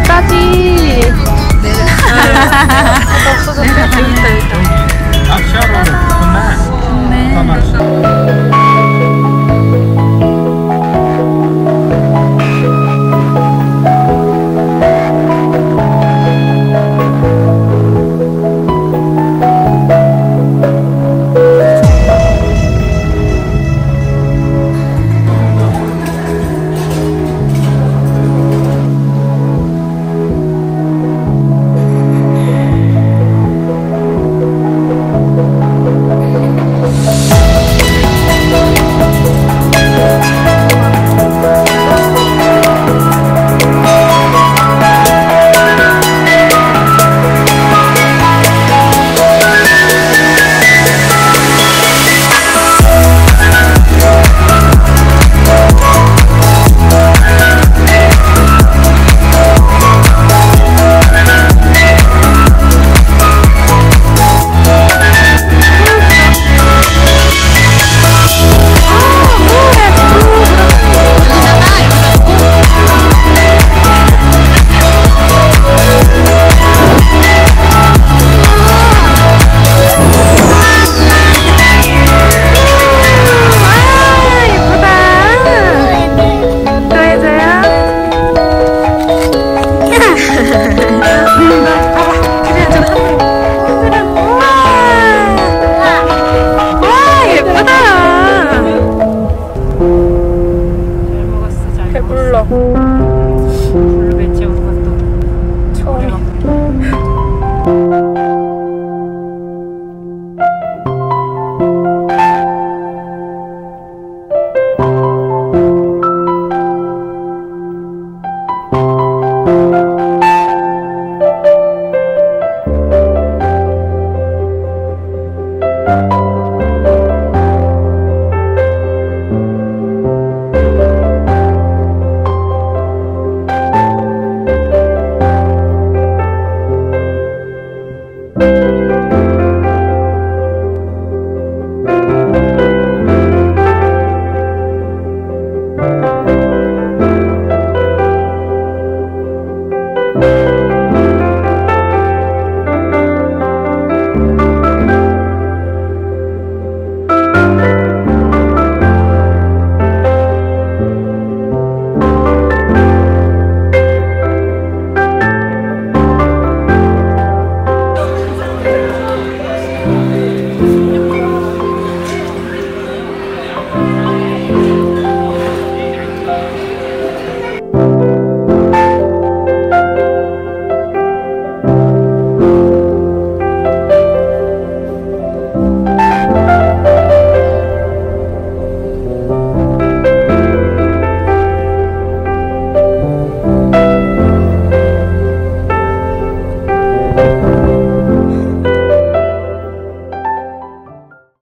たち